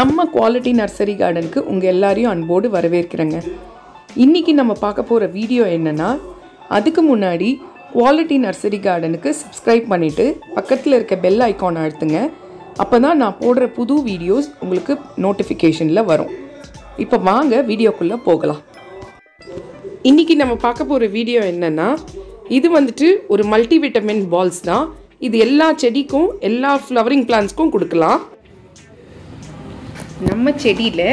நம்ம quality nursery கார்டனுக்கு உங்கள் எல்லாரையும் அன்போடு வரவேற்கிறேங்க. இன்றைக்கி நம்ம பார்க்க போகிற வீடியோ என்னென்னா அதுக்கு முன்னாடி குவாலிட்டி நர்சரி கார்டனுக்கு சப்ஸ்கிரைப் பண்ணிவிட்டு பக்கத்தில் இருக்க பெல் ஐக்கானை அழுத்துங்க. அப்போ தான் நான் போடுற புது வீடியோஸ் உங்களுக்கு நோட்டிஃபிகேஷனில் வரும். இப்போ வாங்க வீடியோக்குள்ளே போகலாம். இன்றைக்கி நம்ம பார்க்க போகிற வீடியோ என்னென்னா இது வந்துட்டு ஒரு மல்டிவிட்டமின் பால்ஸ் தான். இது எல்லா செடிக்கும் எல்லா ஃப்ளவரிங் பிளான்ஸ்க்கும் கொடுக்கலாம். நம்ம செடியில்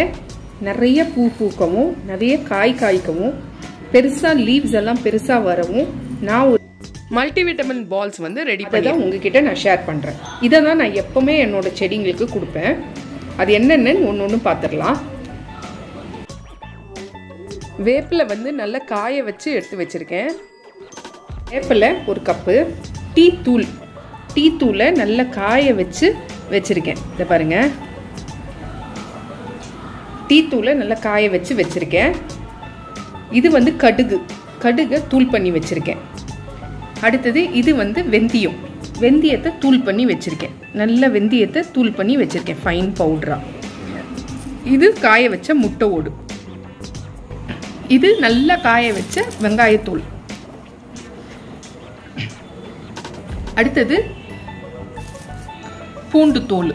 நிறைய பூ பூக்கவும் நிறைய காய் காய்க்கவும் பெருசாக லீவ்ஸ் எல்லாம் பெருசாக வரவும் நான் ஒரு மல்டிவிட்டமின் பால்ஸ் வந்து ரெடி பண்ணி தான் உங்ககிட்ட நான் ஷேர் பண்ணுறேன் இதை தான் நான் எப்போவுமே என்னோட செடிங்களுக்கு கொடுப்பேன். அது என்னென்னு ஒன்று ஒன்று பார்த்துடலாம் வேப்பிலை வந்து நல்லா காய வச்சு எடுத்து வச்சுருக்கேன். வேப்பிலை ஒரு கப்பு. டீ தூள். டீ தூளை நல்லா காய வச்சு வச்சுருக்கேன். இதை பாருங்கள் டீத்தூளை நல்லா காய வச்சு வச்சுருக்கேன். இது வந்து கடுகு. கடுகை தூள் பண்ணி வச்சுருக்கேன். அடுத்தது இது வந்து வெந்தயம். வெந்தயத்தை தூள் பண்ணி வச்சுருக்கேன். நல்ல வெந்தயத்தை தூள் பண்ணி வச்சுருக்கேன். ஃபைன் பவுட்ராக இது காய வச்ச முட்டை ஓடு இது நல்லா காய வச்ச வெங்காயத்தூள். அடுத்தது பூண்டு தோல்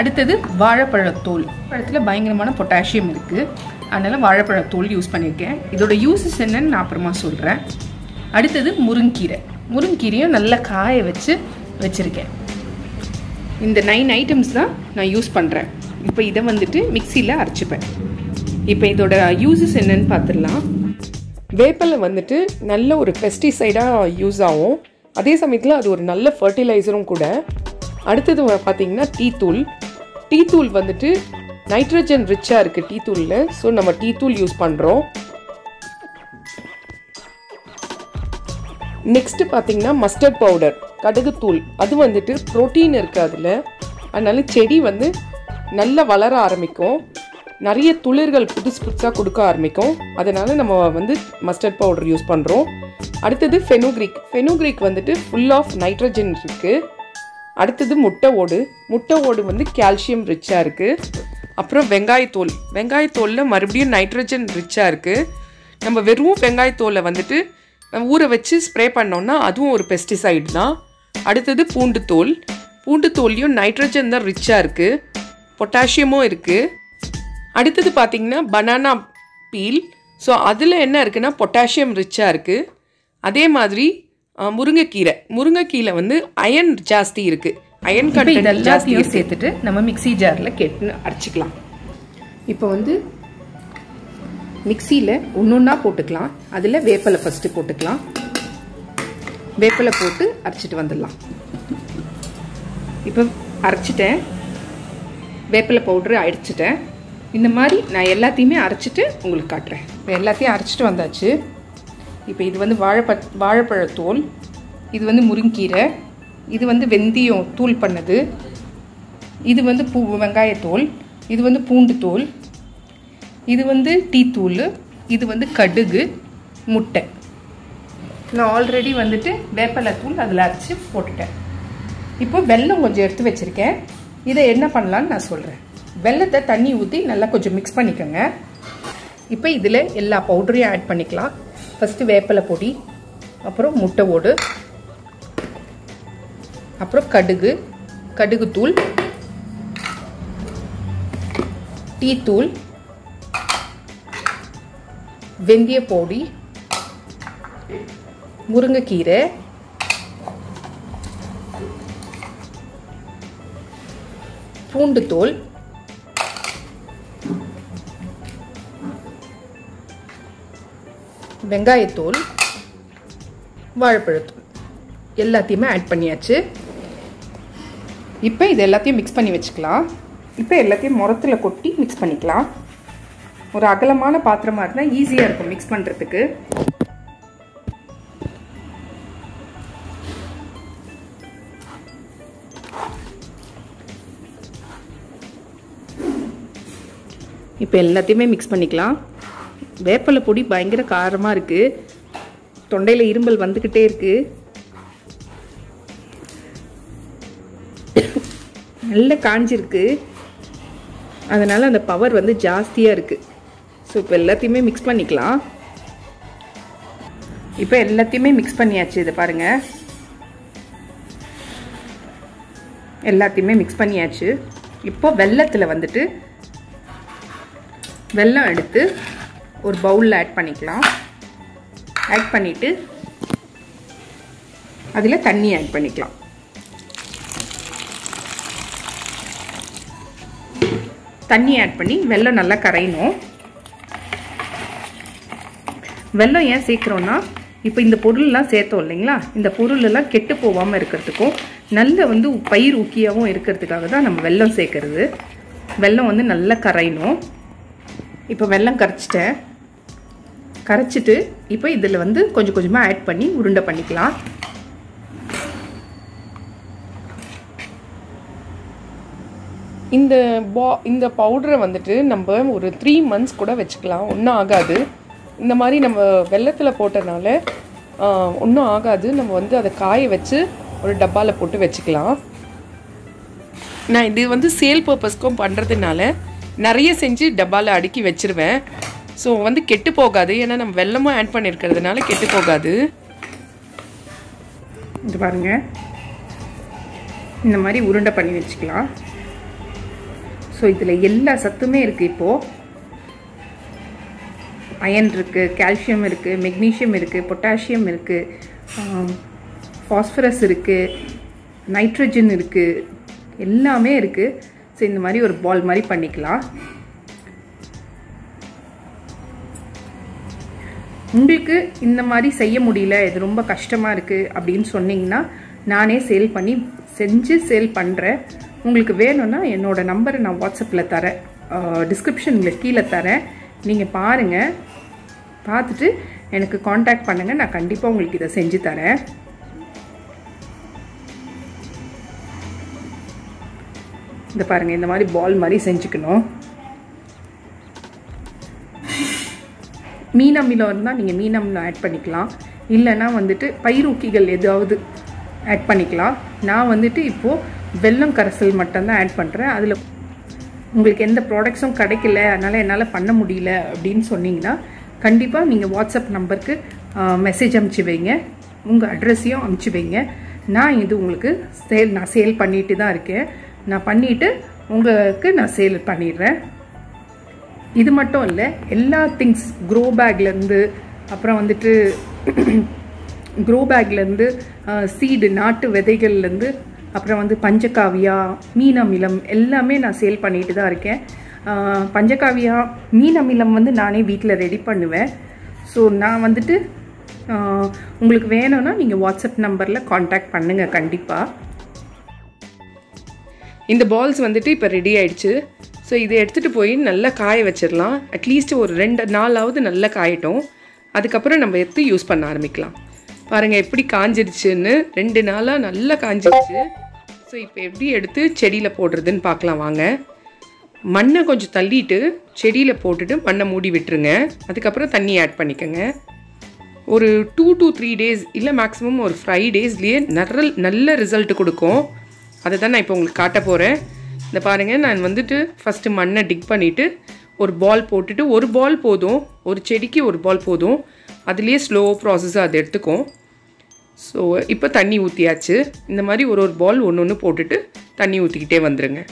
அடுத்தது வாழைப்பழத்தோல் பழத்தில் பயங்கரமான பொட்டாசியம் இருக்குது அதனால் வாழைப்பழத்தோல் யூஸ் பண்ணியிருக்கேன் இதோட யூஸஸ் என்னன்னு நான் அப்புறமா சொல்கிறேன் அடுத்தது முருங்கீரை. முருங்கீரையும் நல்லா காய வச்சு வச்சுருக்கேன். இந்த நைன் ஐட்டம்ஸ் தான் நான் யூஸ் பண்ணுறேன் இப்போ இதை வந்துட்டு மிக்சியில் அரைச்சிப்பேன். இப்போ இதோட யூஸஸ் என்னன்னு பார்த்துடலாம் வேப்பலை வந்துட்டு நல்ல ஒரு பெஸ்டிசைடாக யூஸ் ஆகும். அதே சமயத்தில் அது ஒரு நல்ல ஃபர்டிலைசரும் கூட. அடுத்தது பார்த்தீங்கன்னா டீ தூள் டீ தூள் வந்துட்டு நைட்ரஜன் ரிச்சாக இருக்குது டீ தூளில். ஸோ நம்ம டீ தூள் யூஸ் பண்ணுறோம் நெக்ஸ்ட்டு பார்த்தீங்கன்னா மஸ்டர்ட் பவுடர் கடுகு தூள். அது வந்துட்டு ப்ரோட்டீன் இருக்குது அதில். அதனால செடி வந்து நல்லா வளர ஆரம்பிக்கும். நிறைய துளிர்கள் புதுசு புதுசாக கொடுக்க ஆரம்பிக்கும். அதனால் நம்ம வந்து மஸ்டர்ட் பவுடர் யூஸ் பண்ணுறோம் அடுத்தது ஃபெனுக்ரிக் ஃபெனுக்ரிக் வந்துட்டு ஃபுல் ஆஃப் நைட்ரஜன் இருக்குது அடுத்தது முட்டை ஓடு. முட்டை ஓடு வந்து கால்சியம் ரிச்சாக இருக்குது அப்புறம் வெங்காயத்தோல் வெங்காயத்தோலில் மறுபடியும் நைட்ரஜன் ரிச்சாக இருக்குது நம்ம வெறும் வெங்காயத்தோலை வந்துட்டு ஊற வச்சு ஸ்ப்ரே பண்ணோன்னா அதுவும் ஒரு பெஸ்டிசைடு தான். அடுத்தது பூண்டு தோல். பூண்டு தோல்லையும் நைட்ரஜன் தான் ரிச்சாக இருக்குது பொட்டாசியமும் இருக்குது அடுத்தது பார்த்திங்கன்னா பனானா பீல் ஸோ அதில் என்ன இருக்குன்னா பொட்டாசியம் ரிச்சாக இருக்குது அதே மாதிரி முருங்கைக்கீரை. முருங்கைக்கீரை வந்து அயன் ஜாஸ்தி இருக்குது அயன் கண்டென்ட் ஜாஸ்தியாக சேர்த்துட்டு நம்ம மிக்சி ஜாரில் கெட்டு அரைச்சிக்கலாம் இப்போ வந்து மிக்சியில் ஒன்று ஒன்றா போட்டுக்கலாம். அதில் வேப்பிலை ஃபஸ்ட்டு போட்டுக்கலாம். வேப்பிலை போட்டு அரைச்சிட்டு வந்துடலாம். இப்போ அரைச்சிட்டேன். வேப்பிலை பவுட்ரு அரைச்சிட்டேன் இந்த மாதிரி நான் எல்லாத்தையுமே அரைச்சிட்டு உங்களுக்கு காட்டுறேன். இப்போ எல்லாத்தையும் அரைச்சிட்டு வந்தாச்சு. இப்போ இது வந்து வாழைப்ப வாழைப்பழத்தோல் இது வந்து முருங்கீரை இது வந்து வெந்தயம் தூள் பண்ணது இது வந்து பூ வெங்காயத்தோல் இது வந்து பூண்டு தோல் இது வந்து டீத்தூள் இது வந்து கடுகு முட்டை. நான் ஆல்ரெடி வந்துட்டு வேப்பலை தூள் அதில் அரைச்சி போட்டுட்டேன். இப்போ வெல்லம் கொஞ்சம் எடுத்து வச்சுருக்கேன். இதை என்ன பண்ணலான்னு நான் சொல்கிறேன் வெள்ளத்தை தண்ணி ஊற்றி நல்லா கொஞ்சம் மிக்ஸ் பண்ணிக்கோங்க. இப்போ இதில் எல்லா பவுடரையும் ஆட் பண்ணிக்கலாம். ஃபஸ்ட்டு வேப்பிலை பொடி அப்புறம் முட்டை ஓடு அப்புறம் கடுகு கடுகு தூள் டீ தூள் வெந்தய பொடி முருங்கைக்கீரை பூண்டு தோல் வெங்காயத்தூள் வாழைப்பழத்தூள். எல்லாத்தையுமே ஆட் பண்ணியாச்சு. இப்போ இது எல்லாத்தையும் மிக்ஸ் பண்ணி வச்சுக்கலாம். இப்போ எல்லாத்தையும் முரத்தில் கொட்டி மிக்ஸ் பண்ணிக்கலாம். ஒரு அகலமான பாத்திரமாக இருந்தால் ஈஸியாக இருக்கும் மிக்ஸ் பண்ணுறதுக்கு இப்போ எல்லாத்தையுமே மிக்ஸ் பண்ணிக்கலாம். வேப்பலை பொடி பயங்கர காரமாக இருக்குது தொண்டையில் இரும்பல் வந்துக்கிட்டே இருக்குது நல்ல காஞ்சிருக்கு. அதனால் அந்த பவர் வந்து ஜாஸ்தியாக இருக்குது ஸோ இப்போ எல்லாத்தையுமே மிக்ஸ் பண்ணிக்கலாம். இப்போ எல்லாத்தையுமே மிக்ஸ் பண்ணியாச்சு இதை பாருங்கள் எல்லாத்தையுமே மிக்ஸ் பண்ணியாச்சு. இப்போ வெள்ளத்தில் வந்துட்டு வெல்லம் எடுத்து ஒரு பவுலில் ஆட் பண்ணிக்கலாம். ஆட் பண்ணிவிட்டு அதில் தண்ணி ஆட் பண்ணிக்கலாம். தண்ணி ஆட் பண்ணி வெல்லம் நல்லா கரையணும். வெல்லம் ஏன் சேர்க்குறோன்னா இப்போ இந்த பொருள்லாம் சேர்த்தோம் இல்லைங்களா? இந்த பொருளெல்லாம் கெட்டு போகாமல் இருக்கிறதுக்கும் நல்ல வந்து பயிர் ஊக்கியாகவும் இருக்கிறதுக்காக தான் நம்ம வெல்லம் சேர்க்கறது. வெல்லம் வந்து நல்லா கரையணும். இப்போ வெல்லம் கரைச்சிட்டேன். கரைச்சிட்டு இப்போ இதில் வந்து கொஞ்சம் கொஞ்சமாக ஆட் பண்ணி உருண்டை பண்ணிக்கலாம். இந்த பா இந்த பவுடரை வந்துட்டு நம்ம ஒரு த்ரீ மந்த்ஸ் கூட வச்சுக்கலாம். ஒன்றும் ஆகாது. இந்த மாதிரி நம்ம வெள்ளத்தில் போட்டனால ஒன்றும் ஆகாது. நம்ம வந்து அதை காய வச்சு ஒரு டப்பாவில் போட்டு வச்சுக்கலாம். நான் இது வந்து சேல் பர்பஸ்க்கும் பண்ணுறதுனால நிறைய செஞ்சு டப்பாவில் அடுக்கி வச்சிருவேன். ஸோ வந்து கெட்டு போகாது. ஏன்னா நம்ம வெள்ளமும் ஆட் பண்ணியிருக்கிறதுனால கெட்டு போகாது. இது பாருங்க. இந்த மாதிரி உருண்டை பண்ணி வச்சுக்கலாம். ஸோ இதில் எல்லா சத்துமே இருக்குது இப்போது அயன் இருக்குது கால்சியம் இருக்குது மெக்னீஷியம் இருக்குது பொட்டாசியம் இருக்குது ஃபாஸ்பரஸ் இருக்குது நைட்ரஜன் இருக்குது எல்லாமே இருக்குது ஸோ இந்த மாதிரி ஒரு பால் மாதிரி பண்ணிக்கலாம். உங்களுக்கு இந்த மாதிரி செய்ய முடியல இது ரொம்ப கஷ்டமாக இருக்குது அப்படின்னு சொன்னீங்கன்னா நானே சேல் பண்ணி செஞ்சு சேல் பண்ணுறேன் உங்களுக்கு வேணும்னா என்னோடய நம்பரை நான் வாட்ஸ்அப்பில் தரேன். டிஸ்கிரிப்ஷனில் கீழே தரேன். நீங்கள் பாருங்கள் பார்த்துட்டு எனக்கு காண்டாக்ட் பண்ணுங்கள் நான் கண்டிப்பாக உங்களுக்கு இதை செஞ்சு தரேன். இந்த பாருங்கள் இந்த மாதிரி பால் மாதிரி செஞ்சுக்கணும். மீன் இருந்தால் நீங்கள் மீன் ஆட் பண்ணிக்கலாம். இல்லைன்னா வந்துட்டு பயிரூக்கிகள் ஏதாவது ஆட் பண்ணிக்கலாம். நான் வந்துட்டு இப்போது வெல்லம் கரைசல் மட்டும்தான் ஆட் பண்ணுறேன் அதில் உங்களுக்கு எந்த ப்ராடக்ட்ஸும் கிடைக்கல அதனால் என்னால் பண்ண முடியல அப்படின்னு சொன்னீங்கன்னா கண்டிப்பாக நீங்கள் வாட்ஸ்அப் நம்பருக்கு மெசேஜ் அமுச்சு வைங்க. உங்கள் அட்ரஸையும் அமுச்சு வைங்க. நான் இது உங்களுக்கு சேல் நான் சேல் பண்ணிட்டு தான் இருக்கேன். நான் பண்ணிவிட்டு உங்களுக்கு நான் சேல் பண்ணிடுறேன். இது மட்டும் இல்லை எல்லா திங்ஸ் க்ரோ பேக்லேருந்து அப்புறம் வந்துட்டு க்ரோ பேக்லேருந்து சீடு நாட்டு விதைகள்லேருந்து அப்புறம் வந்து பஞ்சகாவியா மீன் அமிலம் எல்லாமே நான் சேல் பண்ணிட்டு தான் இருக்கேன். பஞ்சகாவியா மீன் அமிலம் வந்து நானே வீட்டில் ரெடி பண்ணுவேன். ஸோ நான் வந்துட்டு உங்களுக்கு வேணும்னா நீங்கள் வாட்ஸ்அப் நம்பரில் காண்டாக்ட் பண்ணுங்கள் கண்டிப்பாக இந்த பால்ஸ் வந்துட்டு இப்போ ரெடி ஆயிடுச்சு. ஸோ இதை எடுத்துகிட்டு போய் நல்லா காய வச்சிடலாம். அட்லீஸ்ட் ஒரு ரெண்டு நாளாவது நல்லா காயட்டும். அதுக்கப்புறம் நம்ம எடுத்து யூஸ் பண்ண ஆரம்பிக்கலாம். பாருங்கள் எப்படி காஞ்சிடுச்சுன்னு ரெண்டு நாளாக நல்லா காஞ்சிடுச்சு ஸோ இப்போ எப்படி எடுத்து செடியில் போடுறதுன்னு பார்க்கலாம் வாங்க. மண்ணை கொஞ்சம் தள்ளிட்டு செடியில் போட்டுட்டு மண்ணை மூடி விட்டுருங்க. அதுக்கப்புறம் தண்ணி ஆட் பண்ணிக்கோங்க. ஒரு டூ டு த்ரீ டேஸ் இல்லை மேக்ஸிமம் ஒரு ஃபைவ் டேஸ்லேயே நல்ல நல்ல ரிசல்ட் கொடுக்கும். அதை தான் நான் இப்போ உங்களுக்கு காட்ட போகிறேன் இந்த பாருங்கள் நான் வந்துட்டு ஃபஸ்ட்டு மண்ணை டிக் பண்ணிவிட்டு ஒரு பால் போட்டுட்டு ஒரு பால் போதும். ஒரு செடிக்கு ஒரு பால் போதும். அதுலேயே ஸ்லோ ப்ராசஸாக அது எடுத்துக்கும். ஸோ இப்போ தண்ணி ஊற்றியாச்சு இந்த மாதிரி ஒரு ஒரு பால் ஒன்று ஒன்று போட்டுட்டு தண்ணி ஊற்றிக்கிட்டே வந்துடுங்க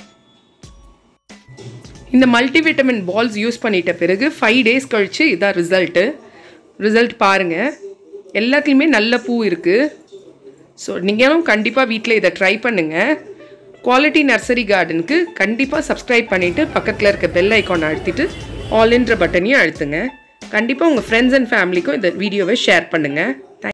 இந்த மல்டிவிட்டமின் பால்ஸ் யூஸ் பண்ணிட்ட பிறகு ஃபைவ் டேஸ் கழித்து இதான் ரிசல்ட்டு ரிசல்ட் பாருங்கள் எல்லாத்துலேயுமே நல்ல பூ இருக்குது ஸோ நீங்களும் கண்டிப்பாக வீட்டில் இதை ட்ரை பண்ணுங்கள் குவாலிட்டி நர்சரி கார்டனுக்கு கண்டிப்பாக சப்ஸ்கிரைப் பண்ணிவிட்டு பக்கத்தில் இருக்க பெல் ஐக்கான் அழுத்திட்டு ஆல்ன்ற பட்டனையும் அழுத்துங்க. கண்டிப்பாக உங்கள் ஃப்ரெண்ட்ஸ் அண்ட் ஃபேமிலிக்கும் இந்த வீடியோவை ஷேர் பண்ணுங்கள்